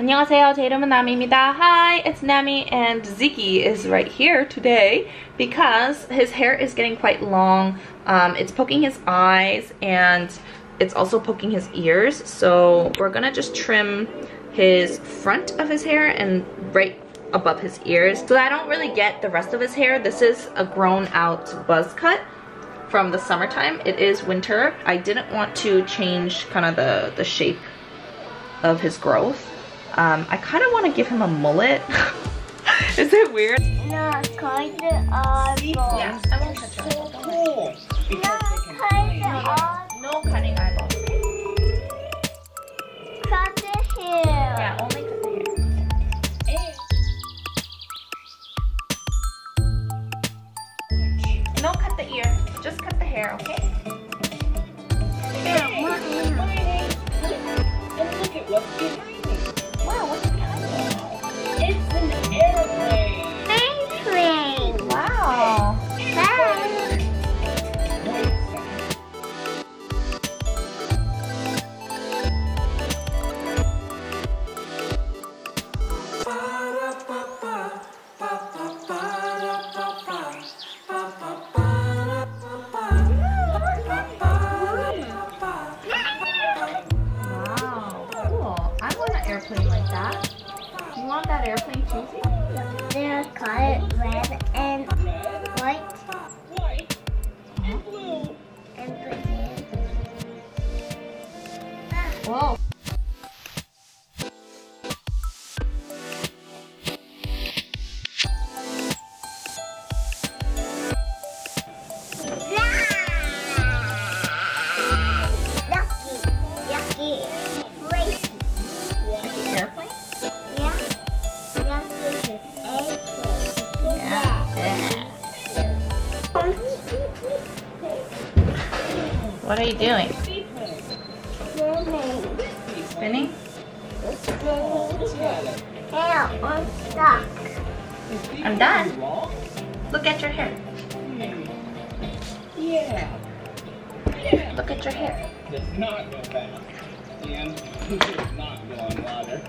안녕하세요. 제 이름은 나미입니다. Hi, it's Nami and Ziki is right here today because his hair is getting quite long. Um, it's poking his eyes and it's also poking his ears. So we're gonna just trim his front of his hair and right above his ears. So I don't really get the rest of his hair. This is a grown out buzz cut from the summertime. It is winter. I didn't want to change kind of the, the shape of his growth. um, I kind of want to give him a mullet. Is it weird? No, kind of odd. Yes, I won't touch it. Cool. No, kind of. No cutting eyeballs. Cut the hair. Yeah, only cut the hair. No cut the ear. Just cut the hair, okay? Yeah, what airplane like that. You want that airplane too? They're colored red and white White and blue. and blue. Whoa. What are you doing? Spinning? Hair on stuck. I'm done. Look at your hair. Yeah. Look at your hair. Does not go fast. And does not go on water.